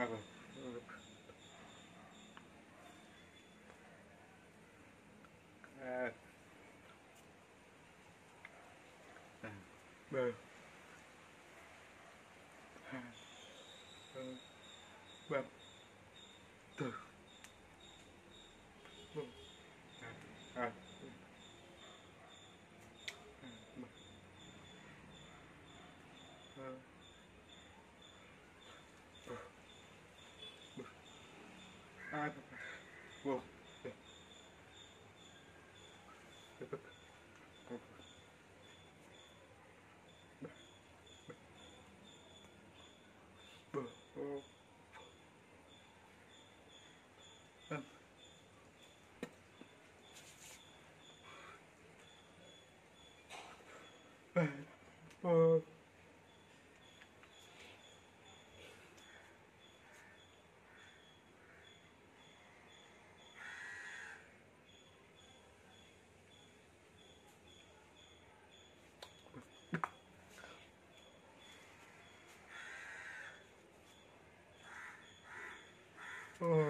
那个。Yeah. Vô Oh.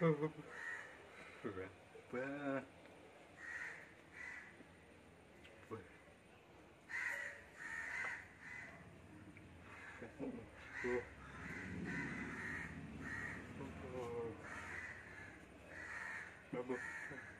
Rapaz. Oh. Oh. Oh.